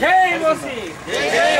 जय मोसी जय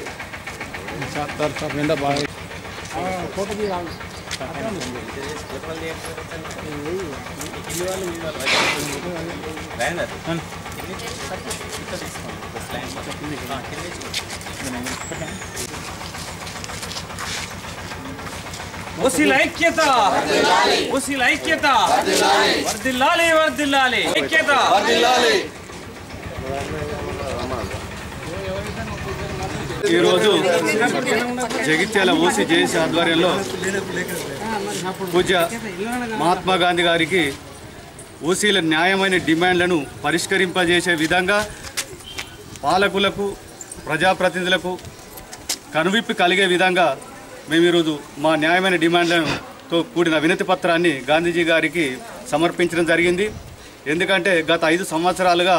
ఓసి జై ఓసి ఓసీల ఐక్యత ఓసీల ఐక్యత ఓసీల ఐక్యత ఓసీల ఐక్యత వర్ధిల్లాలి వర్ధిల్లాలి వర్ధిల్లాలి ఈరోజు జగిత్యాల ఓసీ జేఏసీ ఆధ్వర్యంలో పూజ్య మహాత్మా గాంధీ గారికి ఓసీల న్యాయమైన డిమాండ్లను పరిష్కరింపజేసే విధంగా పాలకులకు ప్రజాప్రతినిధులకు కనువిప్పి కలిగే విధంగా మేము ఈరోజు మా న్యాయమైన డిమాండ్లతో కూడిన వినతి పత్రాన్ని గాంధీజీ గారికి సమర్పించడం జరిగింది. ఎందుకంటే గత ఐదు సంవత్సరాలుగా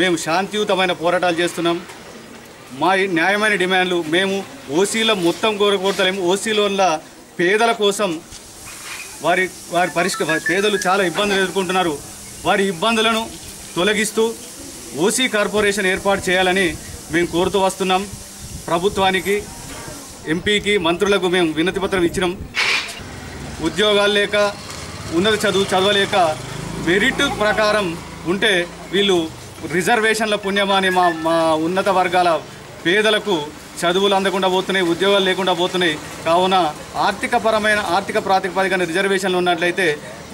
మేము శాంతియుతమైన పోరాటాలు చేస్తున్నాం. మా ఈ న్యాయమైన డిమాండ్లు మేము ఓసీలో మొత్తం కోరకూడతలేము ఓసీలో పేదల కోసం వారి వారి పరిష్క పేదలు చాలా ఇబ్బందులు ఎదుర్కొంటున్నారు. వారి ఇబ్బందులను తొలగిస్తూ ఓసీ కార్పొరేషన్ ఏర్పాటు చేయాలని మేము కోరుతూ వస్తున్నాం. ప్రభుత్వానికి ఎంపీకి మంత్రులకు మేము వినతి పత్రం ఇచ్చినాం. ఉద్యోగాలు లేక ఉన్నత చదువు చదవలేక మెరిట్ ప్రకారం ఉంటే వీళ్ళు రిజర్వేషన్ల పుణ్యమా అని మా మా ఉన్నత వర్గాల పేదలకు చదువులు అందకుండా పోతున్నాయి ఉద్యోగాలు లేకుండా పోతున్నాయి. కావున ఆర్థిక పరమైన ఆర్థిక ప్రాతిపదికన రిజర్వేషన్లు ఉన్నట్లయితే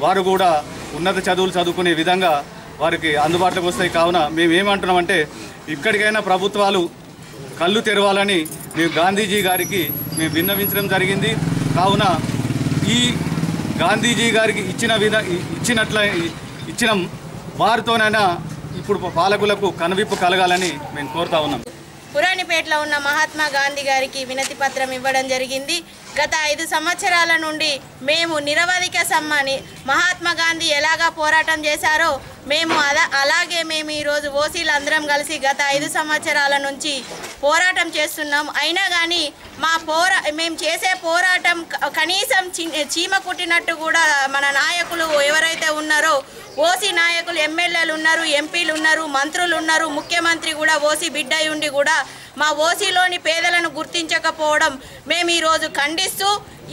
వారు కూడా ఉన్నత చదువులు చదువుకునే విధంగా వారికి అందుబాటులోకి వస్తాయి. కావున మేము ఏమంటున్నామంటే ఇక్కడికైనా ప్రభుత్వాలు కళ్ళు తెరవాలని మేము గాంధీజీ గారికి మేము విన్నవించడం జరిగింది. కావున ఈ గాంధీజీ గారికి ఇచ్చిన విధ ఇచ్చినట్ల ఇచ్చిన వారితోనైనా ఇప్పుడు పాలకులకు కనువిప్పు కలగాలని మేము కోరుతా ఉన్నాం. పురాణిపేటలో ఉన్న మహాత్మా గాంధీ గారికి వినతి పత్రం ఇవ్వడం జరిగింది. గత ఐదు సంవత్సరాల నుండి మేము నిరవధిక సమ్మాని మహాత్మా గాంధీ ఎలాగా పోరాటం చేశారో మేము అలా అలాగే మేము ఈరోజు ఓసీలు అందరం కలిసి గత ఐదు సంవత్సరాల నుంచి పోరాటం చేస్తున్నాం. అయినా కానీ మా పోరా మేము చేసే పోరాటం కనీసం చీమ కుట్టినట్టు కూడా మన నాయకులు ఎవరైతే ఉన్నారో ఓసీ నాయకులు ఎమ్మెల్యేలు ఉన్నారు ఎంపీలు ఉన్నారు మంత్రులు ఉన్నారు ముఖ్యమంత్రి కూడా ఓసీ బిడ్డ ఉండి కూడా మా ఓసీలోని పేదలను గుర్తించకపోవడం మేము ఈరోజు ఖండిస్తూ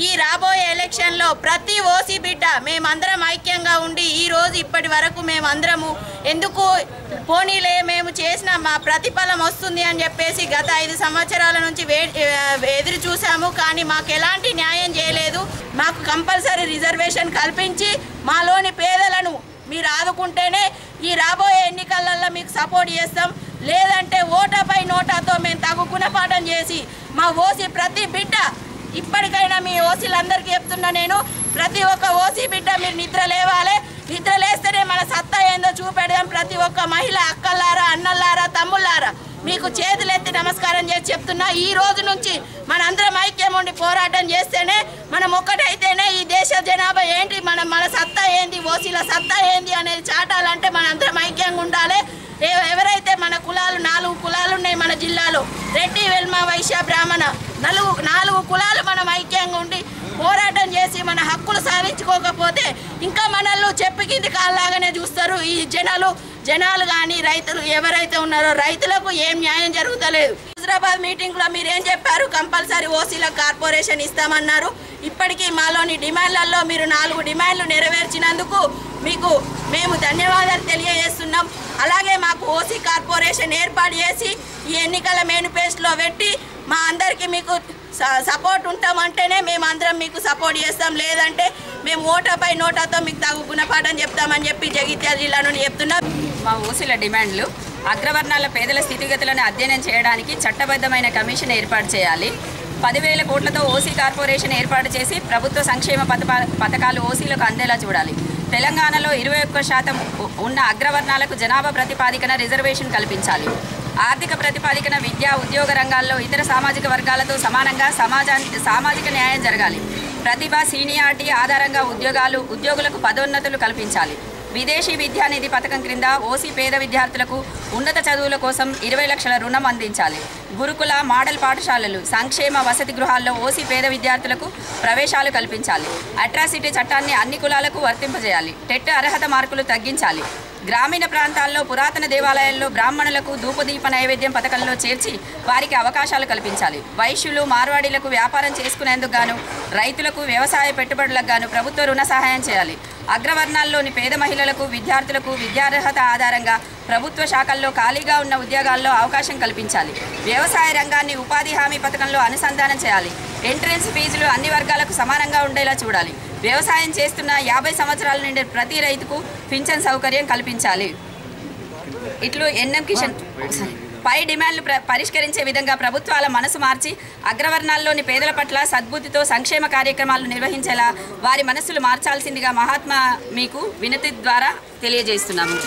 ఈ రాబోయే ఎలక్షన్లో ప్రతి ఓసీ బిడ్డ మేమందరం ఐక్యంగా ఉండి ఈరోజు ఇప్పటి వరకు మేమందరము ఎందుకు పోనీలే మేము చేసిన మా ప్రతిఫలం వస్తుంది అని చెప్పేసి గత ఐదు సంవత్సరాల నుంచి వే ఎదురు చూసాము కానీ మాకు ఎలాంటి న్యాయం చేయలేదు. మాకు కంపల్సరీ రిజర్వేషన్ కల్పించి మాలోని పేదలను మీరు ఆదుకుంటేనే ఈ రాబోయే ఎన్నికలలో మీకు సపోర్ట్ చేస్తాం. లేదంటే ఓటపై నోటాతో మేము తగు గుణపాఠం చేసి మా ఓసీ ప్రతి బిడ్డ ఇప్పటికైనా మీ ఓసీలందరికీ చెప్తున్నా నేను ప్రతి ఒక్క ఓసీ బిడ్డ మీరు నిద్ర లేవాలి. నిద్ర లేస్తేనే మన సత్తా ఏందో చూపెడదాం. ప్రతి ఒక్క మహిళ అక్కలారా అన్నలారా తమ్ముళ్ళారా మీకు చేతులెత్తి నమస్కారం చేసి చెప్తున్నా. ఈ రోజు నుంచి మనందరం ఐక్యం ఉండి పోరాటం చేస్తేనే మనం ఒక్కటైతేనే ఈ దేశ జనాభా ఏంటి? మన మన సత్తా ఏంది ఓసీల సత్తా ఏంది అనేది చాటాలంటే మనందరం ఐక్యంగా ఉండాలి. ఎవరైతే మన కులాలు నాలుగు కులాలు ఉన్నాయి మన జిల్లాలో రెడ్డి వెల్మ వైశ్య బ్రాహ్మణ నలుగు నాలుగు కులాలు మనం ఐక్యంగా ఉండి పోరాటం చేసి మన హక్కులు సాధించుకోకపోతే ఇంకా మనల్ని చెప్పి కింది కాళ్ళలాగానే చూస్తారు. ఈ జనాలు జనాలు కానీ రైతులు ఎవరైతే ఉన్నారో రైతులకు ఏం న్యాయం జరుగుతలేదు. హైదరాబాద్ మీటింగ్లో మీరు ఏం చెప్పారు? కంపల్సరీ ఓసీల కార్పొరేషన్ ఇస్తామన్నారు. ఇప్పటికీ మాలోని డిమాండ్లలో మీరు నాలుగు డిమాండ్లు నెరవేర్చినందుకు మీకు మేము ధన్యవాదాలు తెలియజేస్తున్నాం. అలాగే మాకు ఓసీ కార్పొరేషన్ ఏర్పాటు చేసి ఈ ఎన్నికల మేనిఫెస్టోలో పెట్టి మా అందరికీ మీకు సపోర్ట్ ఉంటామంటేనే మేము అందరం మీకు సపోర్ట్ చేస్తాం. లేదంటే మేము ఓటపై నోటాతో మీకు తగు గుణపాఠం చెప్తామని చెప్పి జగిత్యాల జిల్లా నుండి చెప్తున్నాం. మా ఓసీల డిమాండ్లు. అగ్రవర్ణాల పేదల స్థితిగతులను అధ్యయనం చేయడానికి చట్టబద్ధమైన కమిషన్ ఏర్పాటు చేయాలి. పదివేల కోట్లతో ఓసీ కార్పొరేషన్ ఏర్పాటు చేసి ప్రభుత్వ సంక్షేమ పథకాలు ఓసీలకు అందేలా చూడాలి. తెలంగాణలో ఇరవై ఒక్క శాతం ఉన్న అగ్రవర్ణాలకు జనాభా ప్రతిపాదికన రిజర్వేషన్ కల్పించాలి. ఆర్థిక ప్రతిపాదికన విద్యా ఉద్యోగ రంగాల్లో ఇతర సామాజిక వర్గాలతో సమానంగా సమాజానికి సామాజిక న్యాయం జరగాలి. ప్రతిభ సీనియారిటీ ఆధారంగా ఉద్యోగాలు ఉద్యోగులకు పదోన్నతులు కల్పించాలి. విదేశీ విద్యానిధి పథకం క్రింద ఓసీ పేద విద్యార్థులకు ఉన్నత చదువుల కోసం ఇరవై లక్షల రుణం అందించాలి. గురుకుల మోడల్ పాఠశాలలు సంక్షేమ వసతి గృహాల్లో ఓసీ పేద విద్యార్థులకు ప్రవేశాలు కల్పించాలి. అట్రాసిటీ చట్టాన్ని అన్ని కులాలకు వర్తింపజేయాలి. టెట్ అర్హత మార్కులు తగ్గించాలి. గ్రామీణ ప్రాంతాల్లో పురాతన దేవాలయాల్లో బ్రాహ్మణులకు ధూపదీప నైవేద్యం పథకంలో చేర్చి వారికి అవకాశాలు కల్పించాలి. వైశ్యులు మార్వాడీలకు వ్యాపారం చేసుకునేందుకు గాను రైతులకు వ్యవసాయ పెట్టుబడులకు గాను ప్రభుత్వ రుణ సహాయం చేయాలి. అగ్రవర్ణాల్లోని పేద మహిళలకు విద్యార్థులకు విద్యార్హత ఆధారంగా ప్రభుత్వ శాఖల్లో ఖాళీగా ఉన్న ఉద్యోగాల్లో అవకాశం కల్పించాలి. వ్యవసాయ రంగాన్ని ఉపాధి హామీ పథకంలో అనుసంధానం చేయాలి. ఎంట్రన్స్ ఫీజులు అన్ని వర్గాలకు సమానంగా ఉండేలా చూడాలి. వ్యవసాయం చేస్తున్న యాభై సంవత్సరాల నుండి ప్రతి రైతుకు పింఛన్ సౌకర్యం కల్పించాలి. ఇట్లు ఎన్ఎం కిషన్ పై డిమాండ్లు ప్ర- పరిష్కరించే విధంగా ప్రభుత్వాల మనసు మార్చి అగ్రవర్ణాల్లోని పేదల పట్ల సద్బుద్ధితో సంక్షేమ కార్యక్రమాలు నిర్వహించేలా వారి మనస్సులు మార్చాల్సిందిగా మహాత్మా మీకు వినతి ద్వారా తెలియజేస్తున్నాము.